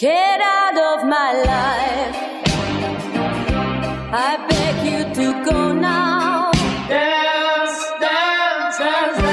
Get out of my life. I beg you to go now. Dance, dance, dance.